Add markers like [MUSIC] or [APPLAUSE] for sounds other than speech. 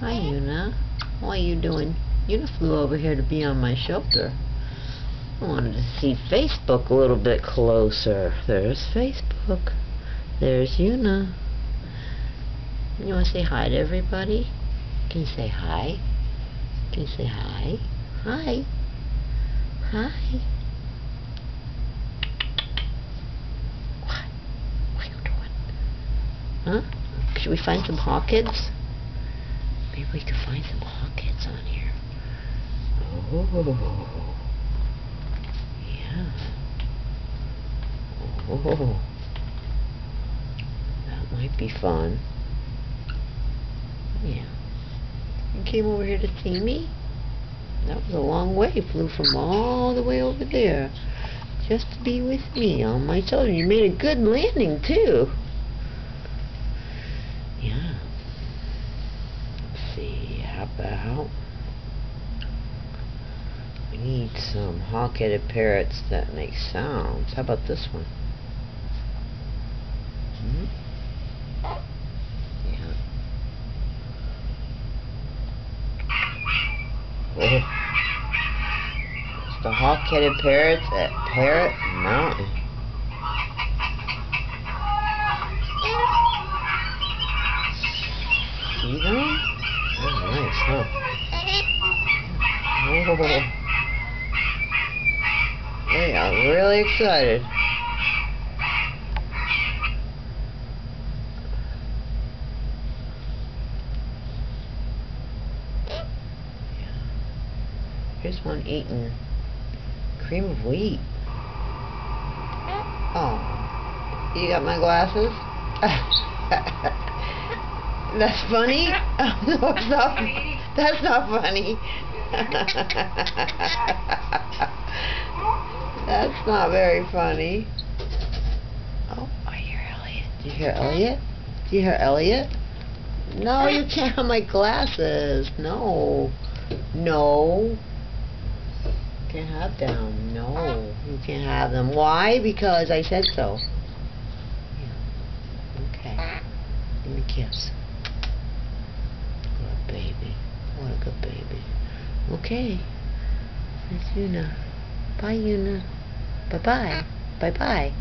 Hi, Yuna. What are you doing? Yuna flew over here to be on my shoulder. I wanted to see Facebook a little bit closer. There's Facebook. There's Yuna. You want to say hi to everybody? Can you say hi? Can you say hi? Hi. Hi. What? What are you doing? Huh? Should we find some hawkins? Maybe we could find some hawkins on here. Oh. Yeah. Oh. That might be fun. Yeah. You came over here to see me? That was a long way. Flew from all the way over there just to be with me on my shoulder. You made a good landing, too. Yeah. Let's see, how about we need some hawk-headed parrots that make sounds. How about this one? Hmm? Yeah. Oh. It's the hawk-headed parrots at Parrot Mountain. See them? Oh? Oh. They are really excited. Here's one eating cream of wheat. Oh. You got my glasses? [LAUGHS] That's funny? [LAUGHS] No, it's not. That's not funny. [LAUGHS] That's not very funny. Oh, I hear Elliot. Do you hear Elliot? Do you hear Elliot? No, you can't have my glasses. No. No. You can't have them. No. You can't have them. Why? Because I said so. Yeah. Okay. Give me a kiss. Good baby. What a good baby. Okay. That's Yuna. Bye, Yuna. Bye-bye. Bye-bye.